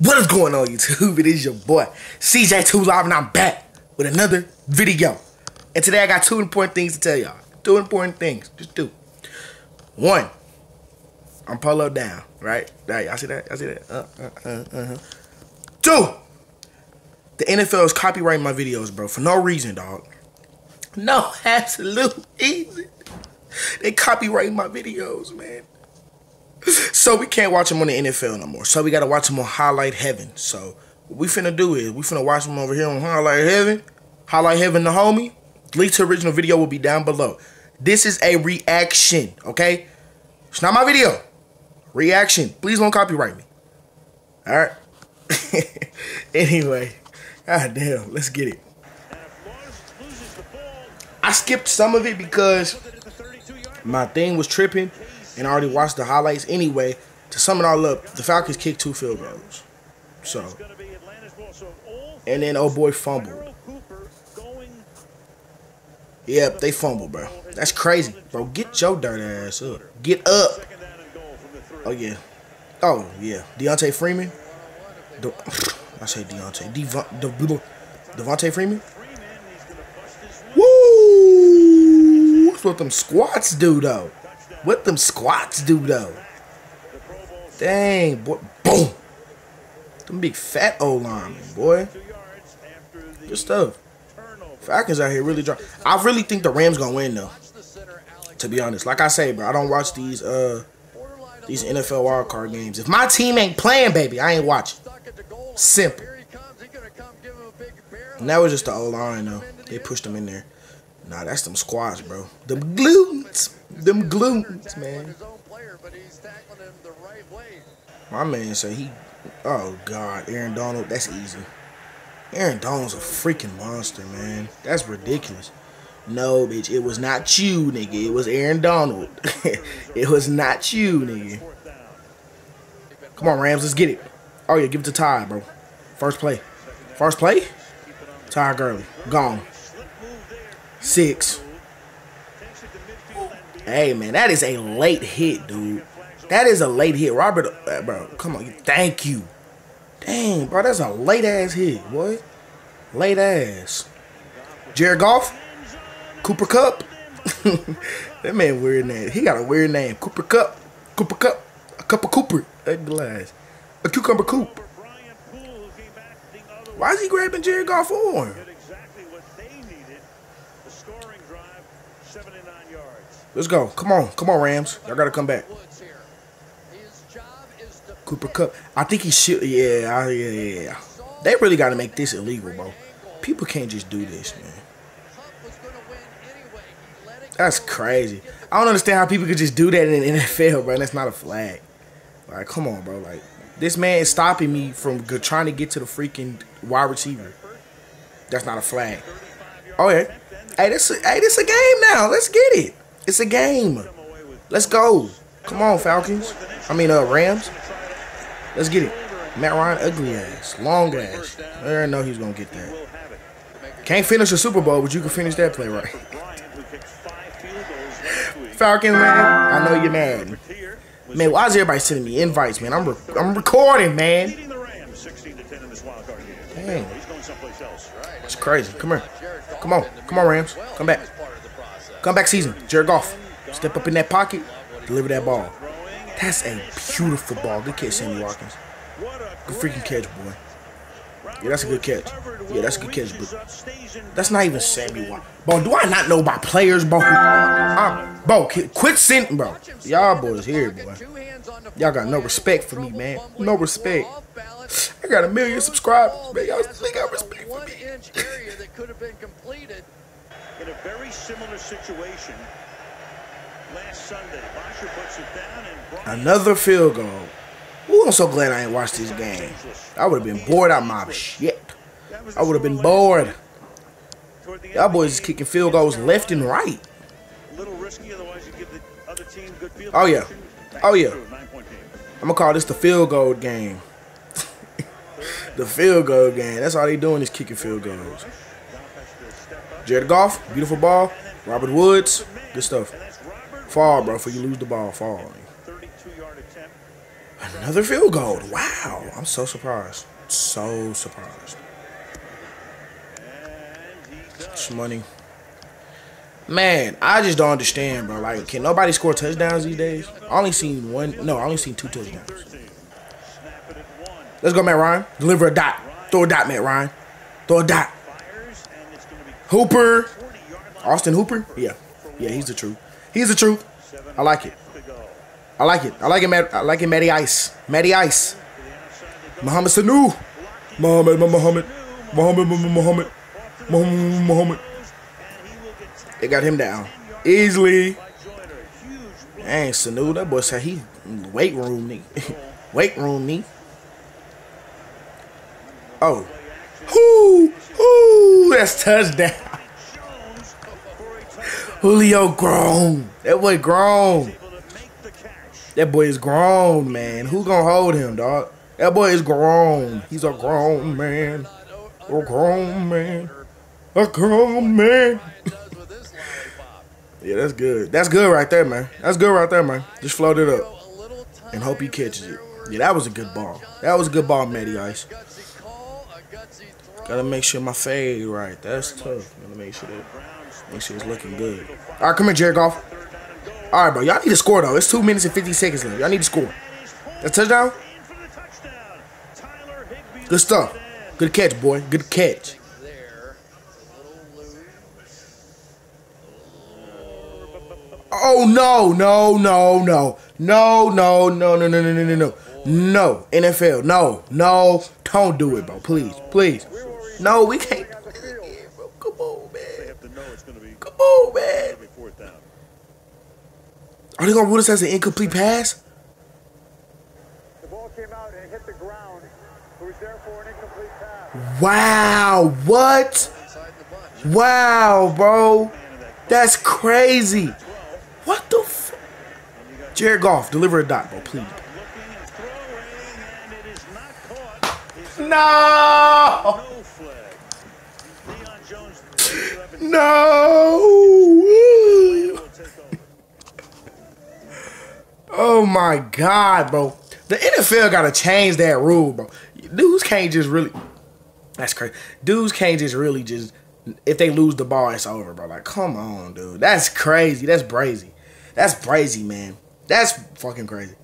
What is going on YouTube? It is your boy CJ2 Live and I'm back with another video. And today I got two important things to tell y'all. Two important things. Just two. One, I'm polo down, right? Right, y'all see that? Y'all see that? Uh, uh, uh, uh, uh. Two, the NFL is copyrighting my videos, bro, for no reason, dog. No absolute reason. They copyright my videos, man. So we can't watch them on the NFL no more. So we gotta watch them on Highlight Heaven. So what we finna do is we finna watch them over here on Highlight Heaven. Highlight Heaven, the homie. Link to original video will be down below. This is a reaction, okay? It's not my video. Reaction. Please don't copyright me. All right. anyway, god damn, let's get it. I skipped some of it because my thing was tripping and I already watched the highlights anyway. To sum it all up, the Falcons kicked two field goals. So, and then oh boy fumbled. Yep, they fumbled, bro. That's crazy, bro. Get your dirt ass up. Get up. Oh yeah. Oh yeah. Deontay Freeman. De I say Deontay. Devon De Devonta Freeman. Woo! That's what them squats do though. What them squats do though? Dang, boy. Boom. Them big fat old linemen, boy. Good stuff. Falcons out here really dry. I really think the Rams gonna win though. To be honest, like I say, bro, I don't watch these uh these NFL wildcard games. If my team ain't playing, baby, I ain't watching. Simple. And that was just the old line though. They pushed them in there. Nah, that's them squats, bro. Them glutes. Them glutes, man. My man said he oh god, Aaron Donald, that's easy. Aaron Donald's a freaking monster, man. That's ridiculous. No, bitch, it was not you, nigga. It was Aaron Donald. it was not you, nigga. Come on, Rams, let's get it. Oh, yeah, give it to Ty, bro. First play. First play? Ty Gurley. Gone. Six. Hey, man, that is a late hit, dude. That is a late hit. Robert, uh, bro, come on. Thank you. Dang, bro, that's a late-ass hit, boy. Late ass. Jared Goff? Cooper Kupp? that man weird name. He got a weird name. Cooper Kupp. Cooper Kupp. A cup of Cooper. That glass. A cucumber coop. Why is he grabbing Jared Goff for? Let's go. Come on. Come on, Rams. Y'all got to come back. Cooper Kupp. I think he should. Yeah, yeah, yeah. They really got to make this illegal, bro. People can't just do this, man. That's crazy. I don't understand how people could just do that in the NFL, bro. That's not a flag. Like, come on, bro. Like, this man is stopping me from trying to get to the freaking wide receiver. That's not a flag. Yeah. Hey, this hey, this a game now. Let's get it. It's a game. Let's go. Come on, Falcons. I mean, uh, Rams. Let's get it. Matt Ryan, ugly ass, long ass. I didn't know he was gonna get that. Can't finish a Super Bowl, but you can finish that play right. Falcons, man. I know you're mad. Man, why is everybody sending me invites, man? I'm re I'm recording, man. Dang. It's crazy. Come here. Come on. Come on, Rams. Come back. Come back season. Jared Goff. Step up in that pocket. Deliver that ball. That's a beautiful ball. Good catch, Sammy Watkins. Good freaking catch, boy. Yeah, that's a good catch. Yeah, that's a good catch, but that's not even Sammy Watkins. Bro, do I not know about players, bro? I'm, uh, bro, quit sending, bro. Y'all boys here, boy. Y'all got no respect for me, man. No respect. I got a million subscribers, man. Y'all got respect for me. In a very similar situation, last Sunday, puts it down and Another field goal. Ooh, I'm so glad I ain't watched this game. I would have been bored out my shit. I would have been bored. Y'all boys is kicking field goals left and right. Oh, yeah. Oh, yeah. I'm going to call this the field goal game. the field goal game. That's all they doing is kicking field goals. Jared Goff, beautiful ball. Robert Woods, good stuff. Fall, bro, for you lose the ball. Fall. Another field goal. Wow. I'm so surprised. So surprised. It's money. Man, I just don't understand, bro. Like, can nobody score touchdowns these days? I only seen one. No, I only seen two touchdowns. Let's go, Matt Ryan. Deliver a dot. Throw a dot, Matt Ryan. Throw a dot. Hooper. Austin Hooper? Yeah. Yeah, he's the truth. He's the truth. I like it. I like it. I like it, Matt. I like it, Matty Ice. Matty Ice. Mohamed Sanu. Muhammad, Muhammad. Muhammad, Muhammad. Muhammad, Muhammad. They got him down. Easily. Dang, Sanu, that boy said he weight room me. weight room me. Oh. Whoo! Whoo! That's touchdown. Julio grown. That boy grown. That boy is grown, man. Who gonna hold him, dog? That boy is grown. He's a grown man. A grown man. A grown man. yeah, that's good. That's good right there, man. That's good right there, man. Just float it up. And hope he catches it. Yeah, that was a good ball. That was a good ball, Matty Ice. Gotta make sure my fade right. That's tough. Gotta make sure that make sure it's looking good. Alright, come here, Jared Goff. Alright, bro. Y'all need to score though. It's two minutes and 50 seconds left. Y'all need to score. That touchdown? Good stuff. Good catch, boy. Good catch. Oh no, no, no, no. No, no, no, no, no, no, no, no, no. No. NFL. No. No. Don't do it, bro. Please. Please. No, we can't. Come on, man. Come on, man. Are they gonna rule this as an incomplete pass? The ball came out and hit the ground. It was therefore an incomplete pass. Wow. What? Wow, bro. That's crazy. What the f- Jared Goff, deliver a dot, bro, please. No! No! oh my god, bro. The NFL gotta change that rule, bro. Dudes can't just really That's crazy. Dudes can't just really just if they lose the ball, it's over, bro. Like, come on, dude. That's crazy. That's brazy. That's brazy, man. That's fucking crazy.